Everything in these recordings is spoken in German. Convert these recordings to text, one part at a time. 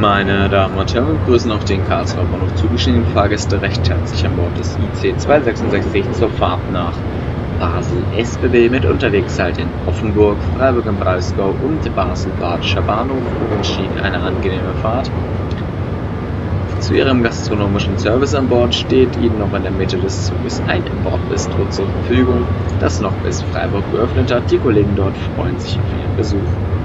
Meine Damen und Herren, wir begrüßen auf den Karlsruher Bahnhof zugeschnittenen Fahrgäste recht herzlich an Bord des IC 266 zur Fahrt nach Basel. SBB mit unterwegs halt in Offenburg, Freiburg im Breisgau und Basel-Badischer Bahnhof und wünschen eine angenehme Fahrt. Zu Ihrem gastronomischen Service an Bord steht Ihnen noch in der Mitte des Zuges ein Bordbistro zur Verfügung, das noch bis Freiburg geöffnet hat. Die Kollegen dort freuen sich auf Ihren Besuch.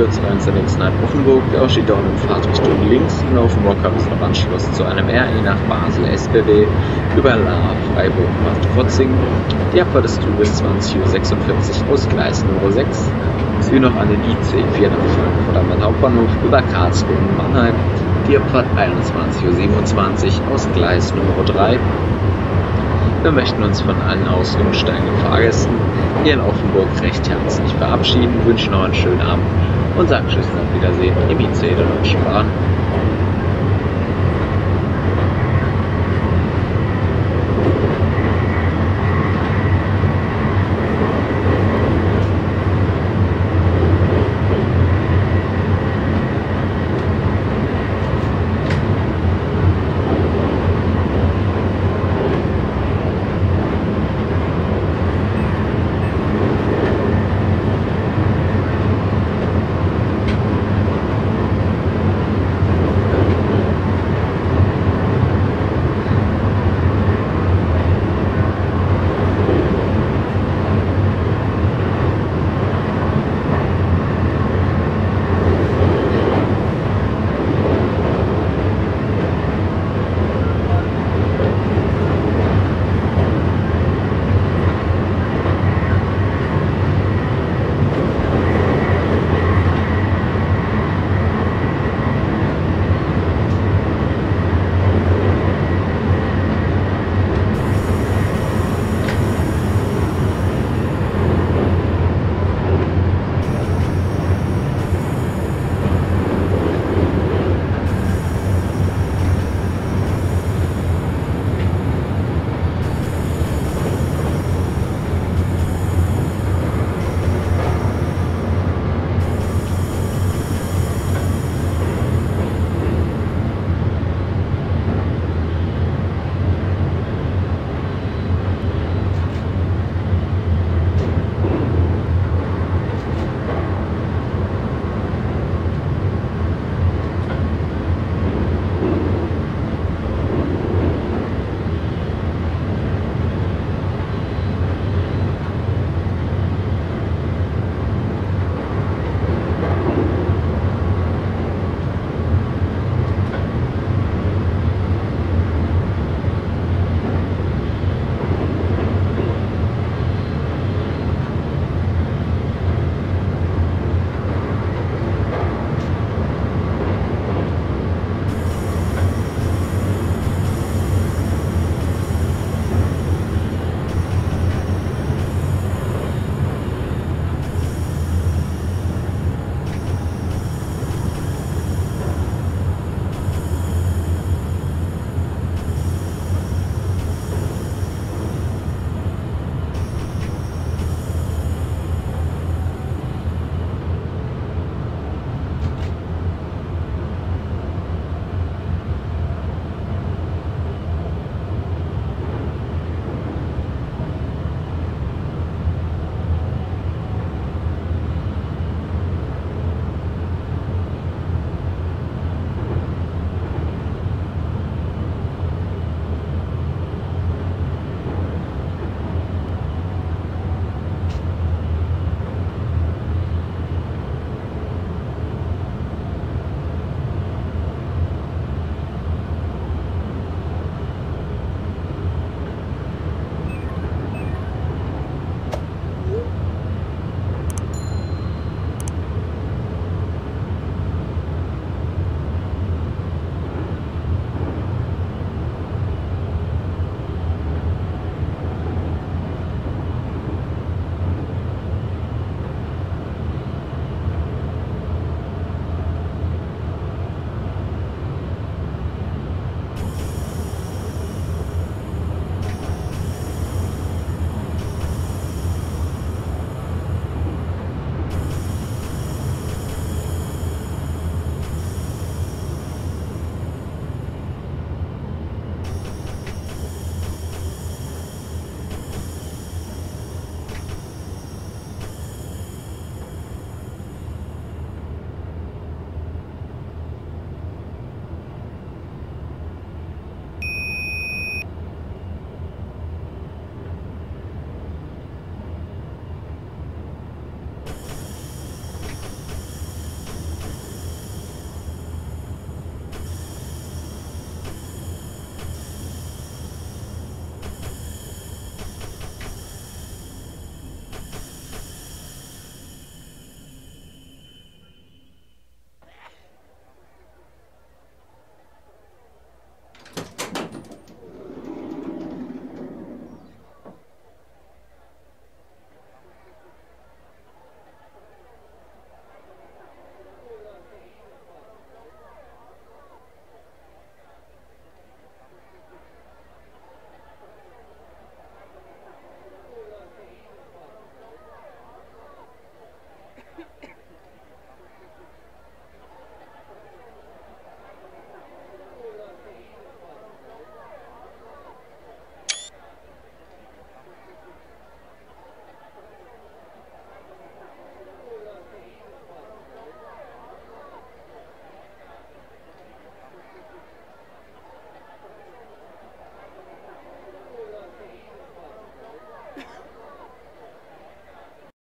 Und Herren, kürzere unterwegs nach Offenburg, der Ausstieg dauert in Fahrtrichtung links. In Offenburg haben es noch Anschluss zu einem RE nach Basel SBW über La Freiburg Bad Krotzing. Die Abfahrt ist bis 20.46 Uhr aus Gleis Nummer 6 sowie noch an den IC 4 nach Frankfurt am Hauptbahnhof über Karlsruhe und Mannheim. Die Abfahrt 21.27 Uhr aus Gleis Nummer 3 wir möchten uns von allen aus- und steigenden Fahrgästen hier in Offenburg recht herzlich verabschieden, wünschen noch einen schönen Abend und sagen Tschüss auf Wiedersehen im IC der Deutschen Bahn.